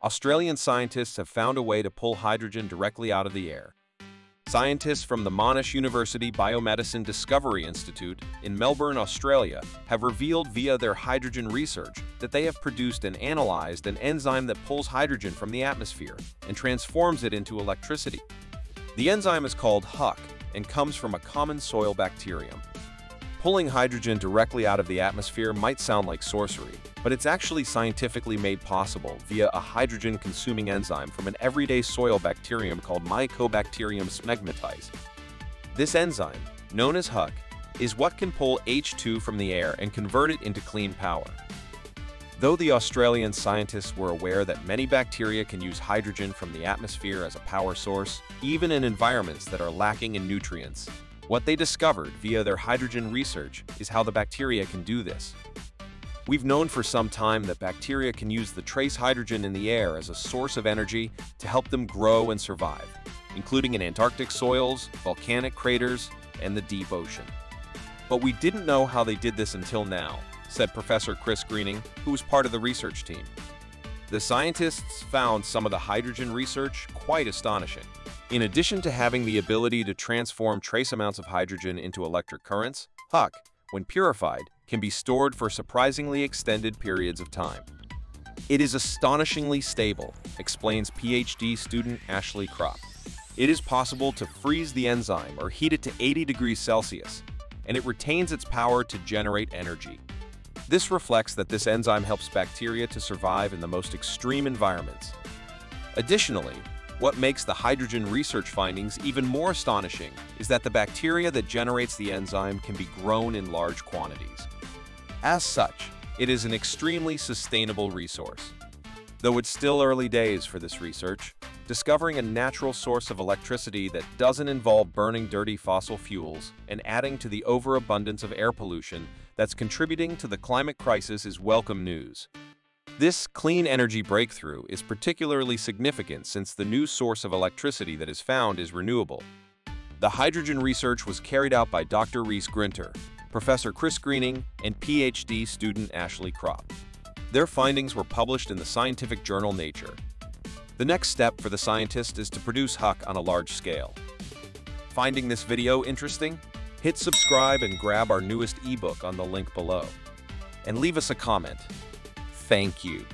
Australian scientists have found a way to pull hydrogen directly out of the air. Scientists from the Monash University Biomedicine Discovery Institute in Melbourne, Australia, have revealed via their hydrogen research that they have produced and analyzed an enzyme that pulls hydrogen from the atmosphere and transforms it into electricity. The enzyme is called HUC and comes from a common soil bacterium. Pulling hydrogen directly out of the atmosphere might sound like sorcery, but it's actually scientifically made possible via a hydrogen-consuming enzyme from an everyday soil bacterium called Mycobacterium smegmatis. This enzyme, known as HUC, is what can pull H2 from the air and convert it into clean power. Though the Australian scientists were aware that many bacteria can use hydrogen from the atmosphere as a power source, even in environments that are lacking in nutrients, what they discovered via their hydrogen research is how the bacteria can do this. We've known for some time that bacteria can use the trace hydrogen in the air as a source of energy to help them grow and survive, including in Antarctic soils, volcanic craters, and the deep ocean. But we didn't know how they did this until now, said Professor Chris Greening, who was part of the research team. The scientists found some of the hydrogen research quite astonishing. In addition to having the ability to transform trace amounts of hydrogen into electric currents, HUC, when purified, can be stored for surprisingly extended periods of time. It is astonishingly stable, explains PhD student Ashley Kropp. It is possible to freeze the enzyme or heat it to 80 degrees Celsius, and it retains its power to generate energy. This reflects that this enzyme helps bacteria to survive in the most extreme environments. Additionally, what makes the hydrogen research findings even more astonishing is that the bacteria that generates the enzyme can be grown in large quantities. As such, it is an extremely sustainable resource. Though it's still early days for this research, discovering a natural source of electricity that doesn't involve burning dirty fossil fuels and adding to the overabundance of air pollution that's contributing to the climate crisis is welcome news. This clean energy breakthrough is particularly significant since the new source of electricity that is found is renewable. The hydrogen research was carried out by Dr. Rhys Grinter, Professor Chris Greening, and PhD student Ashley Kropp. Their findings were published in the scientific journal Nature. The next step for the scientist is to produce HUC on a large scale. Finding this video interesting? Hit subscribe and grab our newest ebook on the link below. And leave us a comment. Thank you.